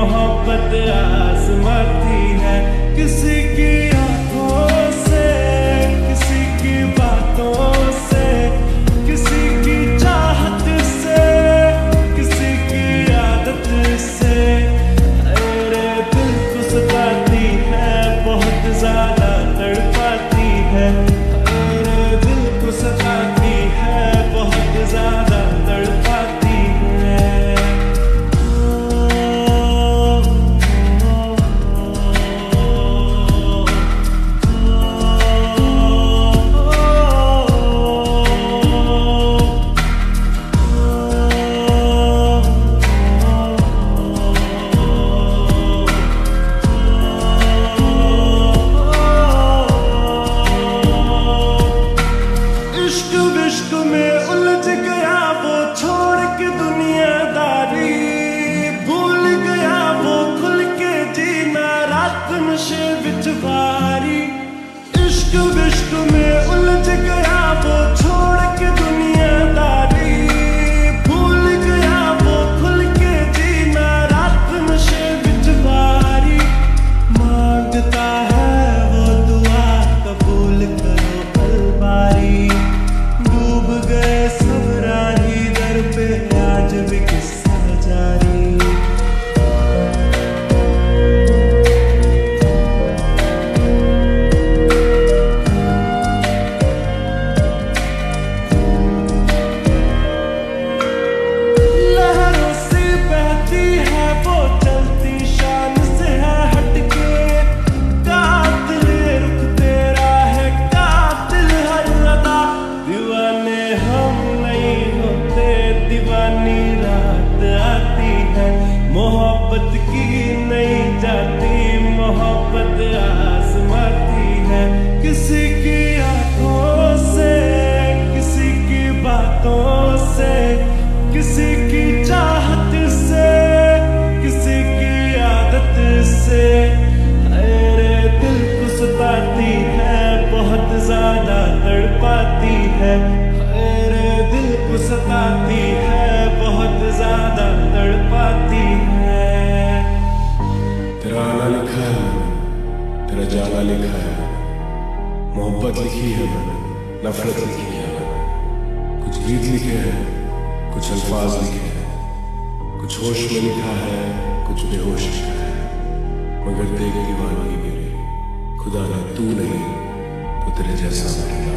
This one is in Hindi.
मोहब्बत आसमती है। किसी नशे विच भारी इश्क विश्क में नहीं जाती, मोहब्बत आसमाती है। बातों से, किसी की चाहत से, किसी की आदत से। अरे दिल को सताती है, बहुत ज़्यादा तड़पाती है। लिखी है मैंने। नफरत लिखी है मैंने। कुछ गीत लिखे हैं, कुछ अल्फाज लिखे हैं। कुछ होश में लिखा है, कुछ बेहोश लिखा है। मगर देख दीवानगी मेरी खुदा ना, तू नहीं तो तेरे जैसा मेरे